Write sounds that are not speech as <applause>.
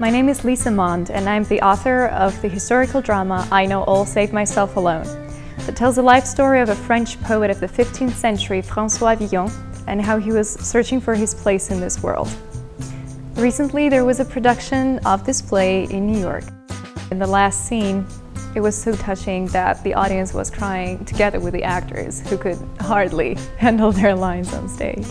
My name is Lisa Mond, and I'm the author of the historical drama I Know All Save Myself Alone, that tells the life story of a French poet of the 15th century, Francois Villon, and how he was searching for his place in this world. Recently, there was a production of this play in New York. In the last scene, it was so touching that the audience was crying together with the actors who could hardly <laughs> handle their lines on stage.